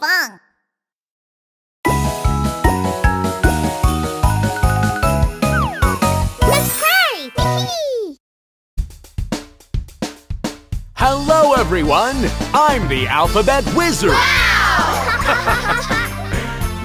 棒。Let's play! Hello, everyone! I'm the Alphabet Wizard! Wow!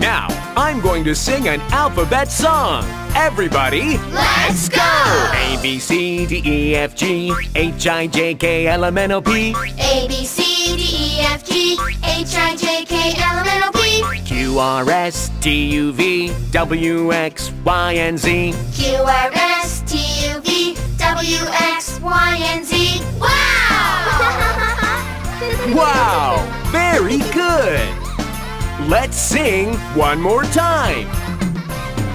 Now, I'm going to sing an alphabet song. Everybody, Let's go! A, B, C, D, E, F, G, H, I, J, K, L, M, N, O, P, A B C D E F G H I J K L M N O P Q, R, S, T, U, V, W, X, Y, and Z. Q R S T U V W X Y and Z. Wow! Wow! Very good! Let's sing one more time.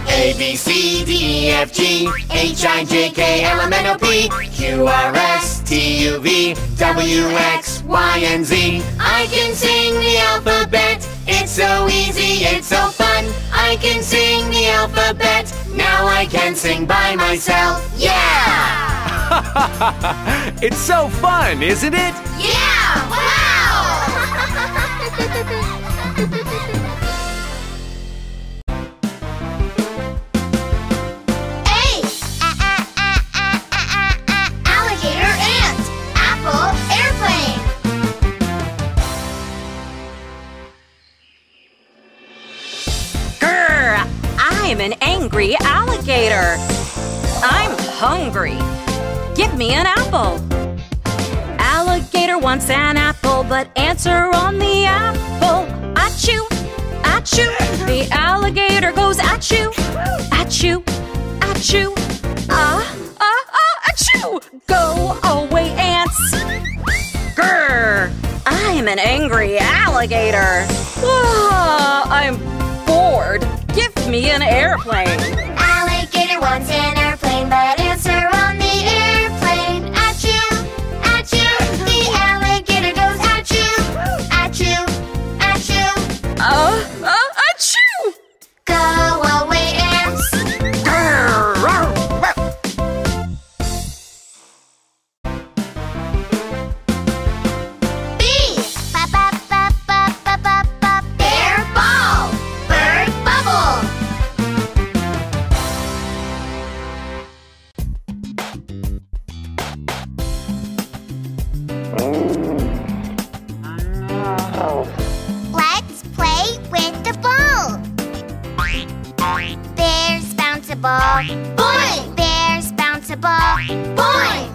A, B, C, D, E, F, G, H, I, J, K, L, M, N, O, P, Q, R, S, T, U, V, W, X, Y, and Z. I can sing the alphabet. It's so easy, it's so fun. I can sing the alphabet. Now I can sing by myself. Yeah! It's so fun, isn't it? Yeah! I'm angry alligator. I'm hungry. Give me an apple. Alligator wants an apple, but answer on the apple. Achoo! Achoo! The alligator goes achoo! Achoo! Achoo! Ah! Ah! Ah! Achoo! Go away, ants! Grr! I'm an angry alligator. Ah, I'm bored. Me an airplane. Bears bounce a ball. Boing! Bears bounce a ball. Boing! Boing,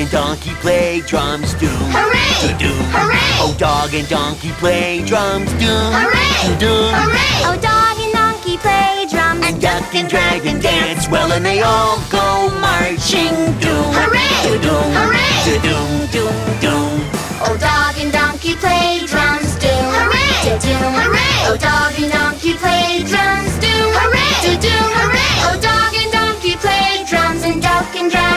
and donkey play drums Doom! Hooray! Do do. Hooray! Oh, dog and donkey play drums Doom! Hooray! Do do. Hooray! Oh, dog and donkey play drums. And duck and dragon dance. Well, and they all go marching Doom! Hooray! Do do. Hooray! Do do do do. Oh, dog and donkey play drums Doom! Hooray! Do do. Hooray! Oh, dog and donkey play drums Doom! Hooray! Do do. Hooray! Oh, dog and donkey play drums and duck and dragon.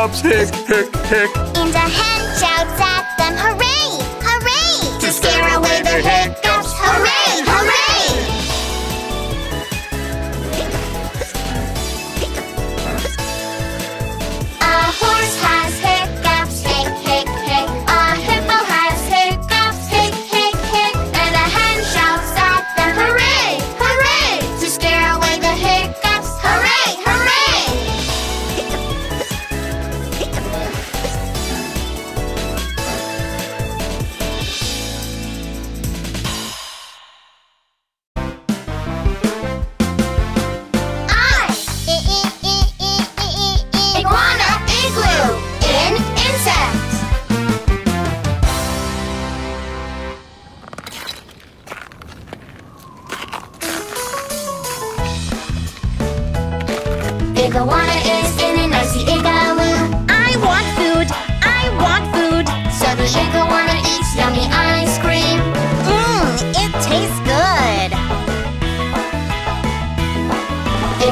Upsticks.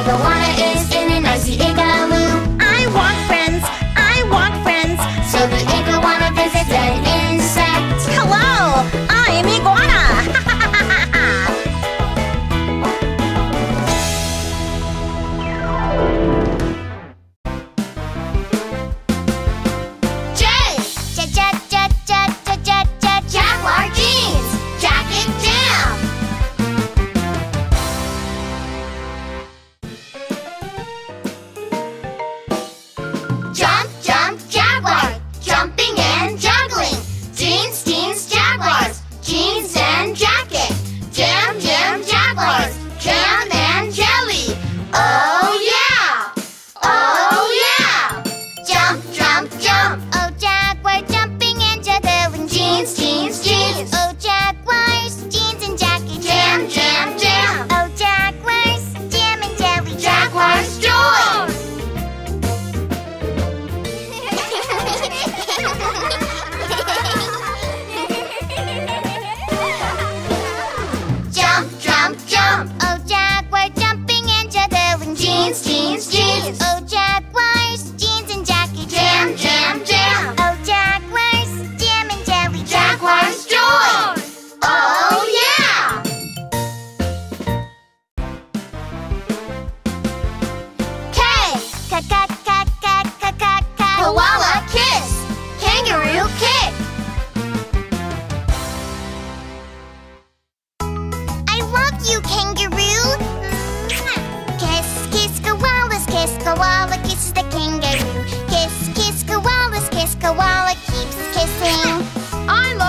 don't wanna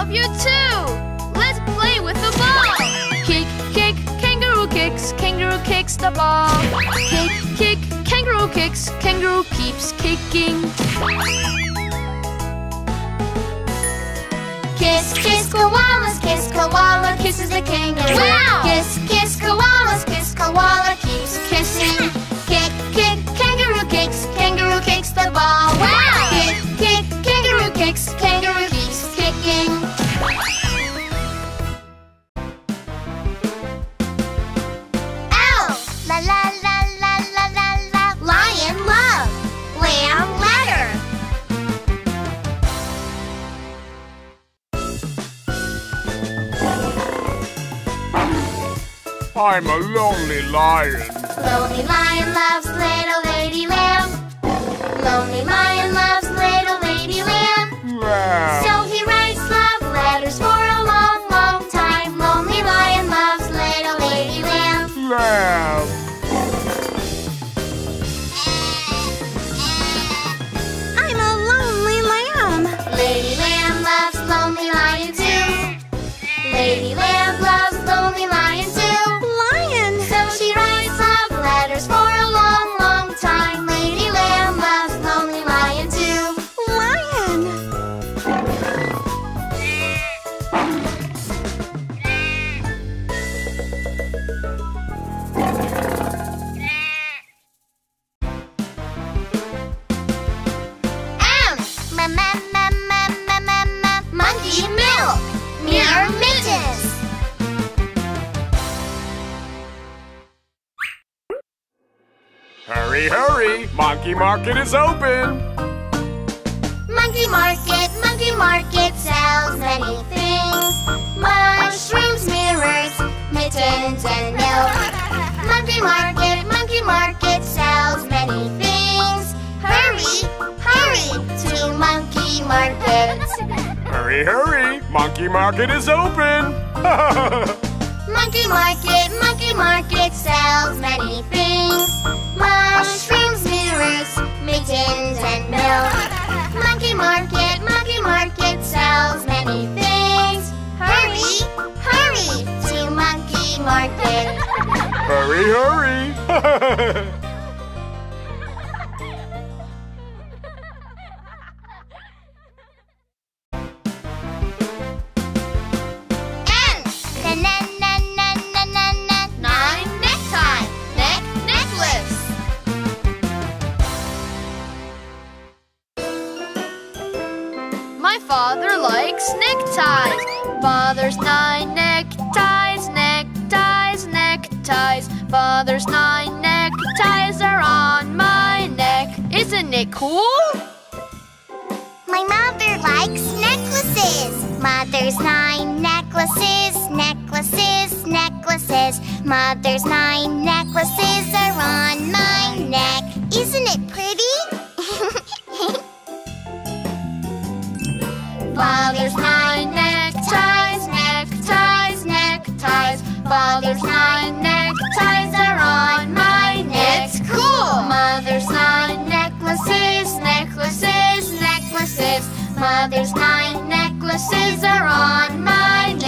love you too. Let's play with the ball. Kick, kick, kangaroo kicks, kangaroo kicks the ball. Kick, kick, kangaroo kicks, kangaroo keeps kicking. Kiss, kiss, koalas, kiss, koala kisses the kangaroo. Wow! Kiss, kiss, koalas, kiss, koala keeps kissing. Kick, kick, kangaroo kicks, kangaroo kicks the ball. Wow! Kick, kick, kangaroo kicks, kangaroo keeps kicking. I'm a lonely lion. Lonely lion loves little lady lamb. Lonely lion loves Hurry, hurry! Monkey Market is open! Monkey market, monkey market sells many things. Mushrooms, mirrors, mittens, and milk. Monkey market, monkey market sells many things. Hurry, hurry to monkey market. Hurry, hurry! Monkey Market is open! Monkey market, monkey market sells many things. Mushrooms, mirrors, mittens, and milk. Monkey market, monkey market sells many things. Hurry, hurry to monkey market. hurry, hurry! neckties. Father's nine neckties, neckties, neckties. Father's nine neckties are on my neck. Isn't it cool? My mother likes necklaces. Mother's nine necklaces, necklaces, necklaces. Mother's nine necklaces are on my neck. Isn't it neckties are on my neck. It's cool. Mother's nine necklaces, necklaces, necklaces. Mother's nine necklaces are on my neck.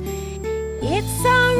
It's a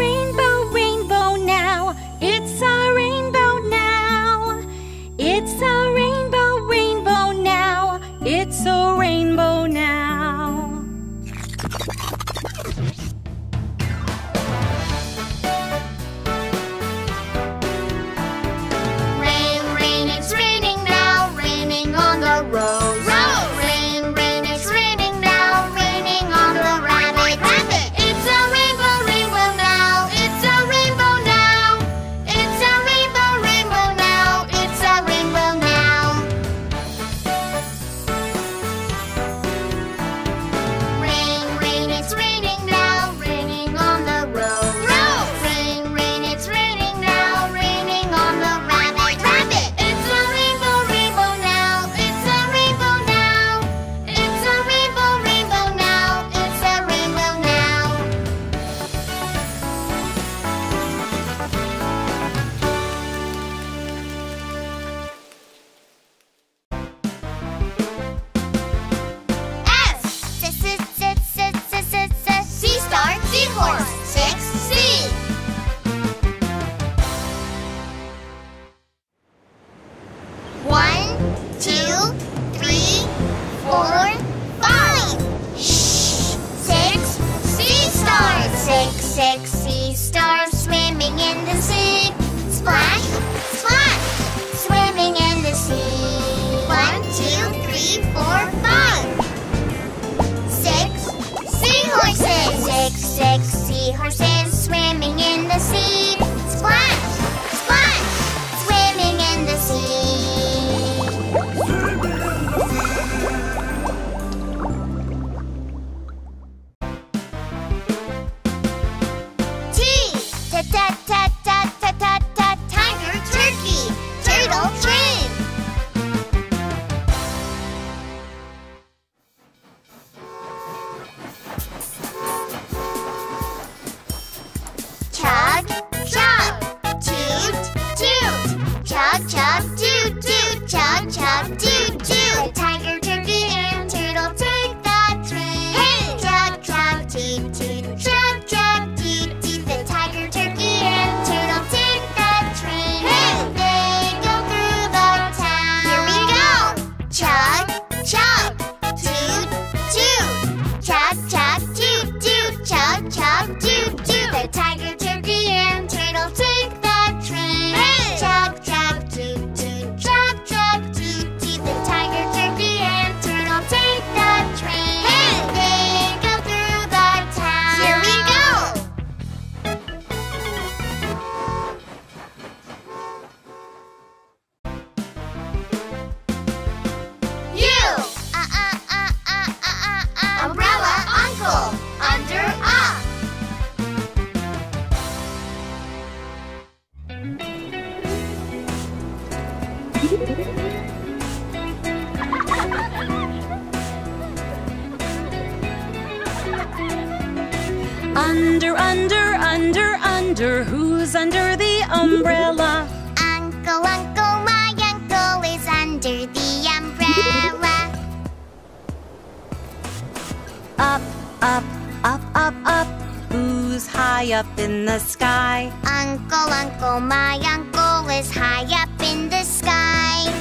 up, who's high up in the sky? Uncle, uncle, my uncle is high up in the sky.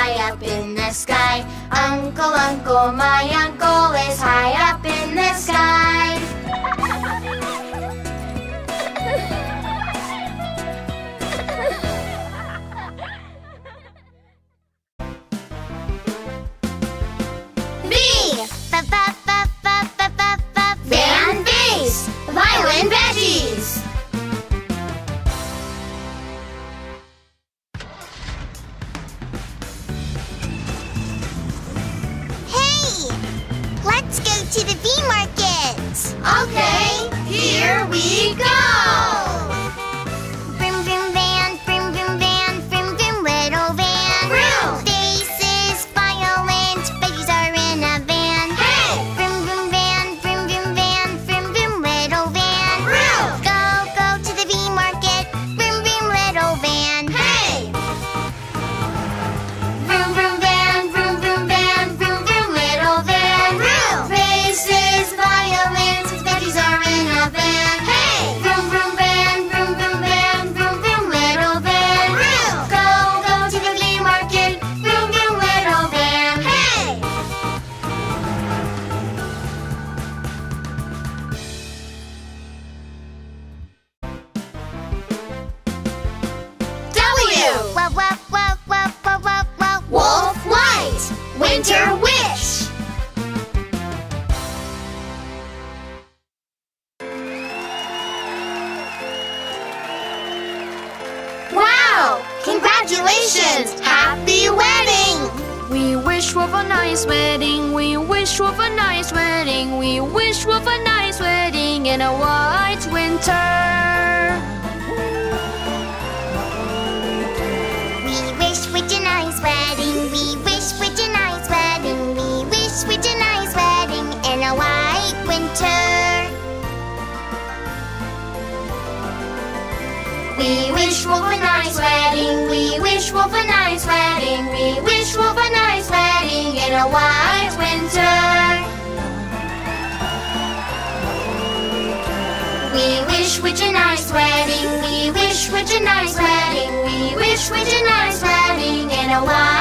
high up in the sky. Uncle, uncle, my uncle is high up in the sky. the v-mark Wolf White, Winter wedding. We wish for a nice wedding. We wish for a nice wedding in a white winter. We wish with a nice wedding. We wish with a nice wedding. We wish with a nice wedding in a white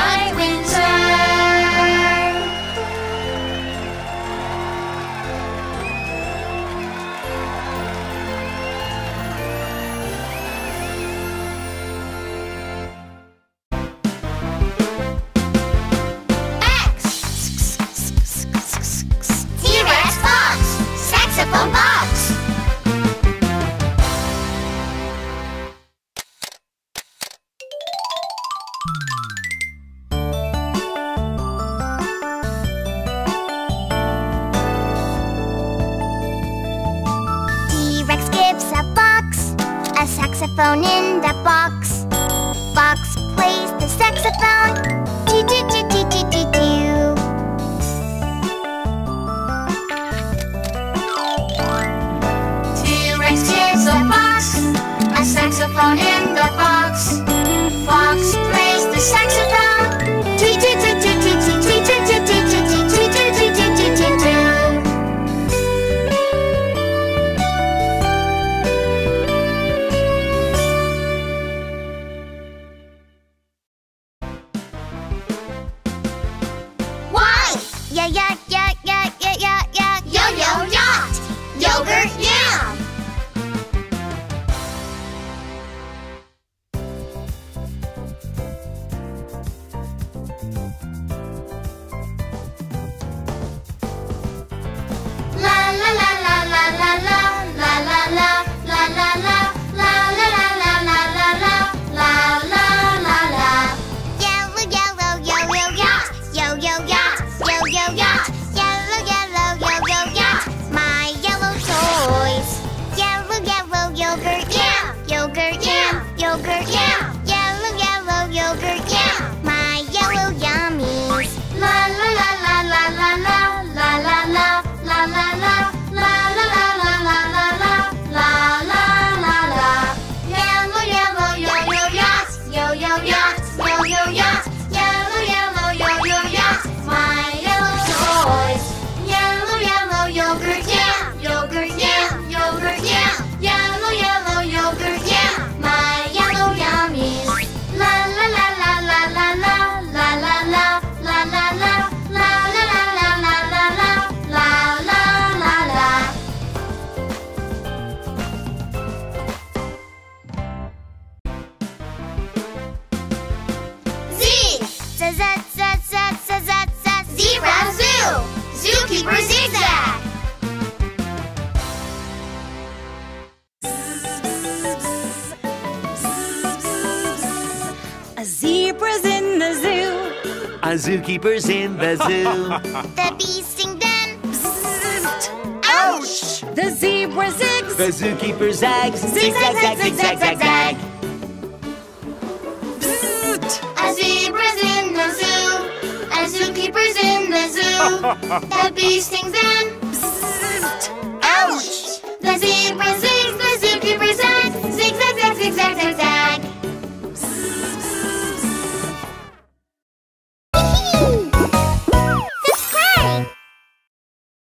z z z z z z z Zebra Zoo! Zookeeper Zigzag! A zebra's in the zoo. A zookeeper's in the zoo. the bees sing them. Ouch! The zebra zigs. The zookeeper zags. Zig zag zag zig zag zag zag. zag. The bee stings then.